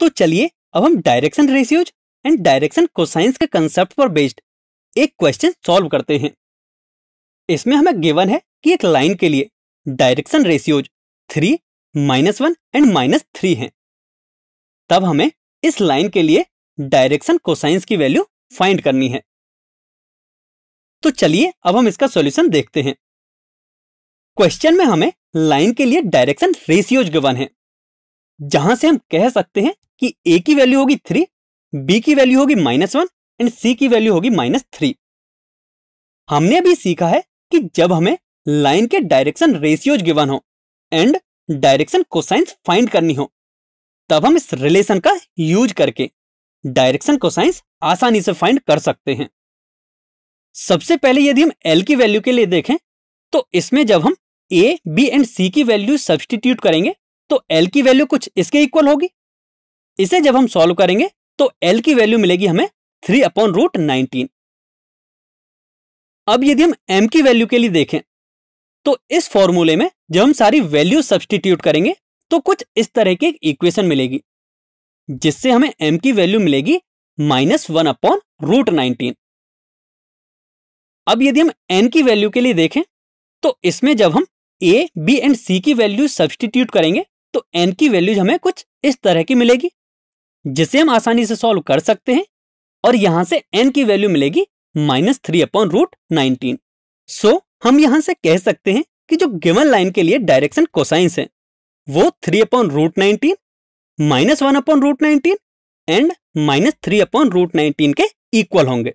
तो चलिए, अब हम direction ratios and direction cosines के कंसेप्ट पर बेस्ड एक क्वेश्चन सॉल्व करते हैं। इसमें हमें गिवन है कि एक लाइन के लिए direction ratios three minus one and minus three है। तब हमें इस लाइन के लिए डायरेक्शन कोसाइंस की वैल्यू फाइंड करनी है। तो चलिए, अब हम इसका सॉल्यूशन देखते हैं। क्वेश्चन में हमें लाइन के लिए डायरेक्शन रेशियोज गिवन है, जहाँ से हम कह सकते हैं कि ए की वैल्यू होगी थ्री बी की वैल्यू होगी माइनस वन एंड सी की वैल्यू होगी माइनस थ्री हमने अभी सीखा है कि जब हमें लाइन के डायरेक्शन रेशियोज गिवन हो एंड डायरेक्शन कोसाइंस फाइंड करनी हो, तब हम इस रिलेशन का यूज़ करके डायरेक्शन कोसाइंस आसानी से फाइंड कर सकते हैं। सबसे पहले यदि हम एल की वैल्यू के लिए देखें तो इसमें जब हम ए बी एंड सी की वैल्यू सब्सटीट्यूट करेंगे तो एल की वैल्यू कुछ इसके इक्वल होगी। इसे जब हम सॉल्व करेंगे तो एल की वैल्यू मिलेगी हमें थ्री अपॉन रूट नाइनटीन अब यदि हम एम की वैल्यू के लिए देखें तो इस फॉर्मूले में जब हम सारी वैल्यू सब्सटीट्यूट करेंगे तो कुछ इस तरह की इक्वेशन मिलेगी, जिससे हमें एम की वैल्यू मिलेगी minus one upon root nineteen अब यदि हम एन की वैल्यू के लिए देखें तो इसमें जब हम ए बी एंड सी की वैल्यू सब्सटीट्यूट करेंगे तो एन की वैल्यूज़ हमें कुछ इस तरह की मिलेगी जिसे हम आसानी से सॉल्व कर सकते हैं और यहाँ से एन की वैल्यू मिलेगी minus three upon root nineteen. So हम यहाँ से कह सकते हैं कि जो गिवन लाइन के लिए डायरेक्शन कोसाइंस है, वो three upon root nineteen, minus one upon root nineteen, and minus three upon root nineteen के इक्वल होंगे।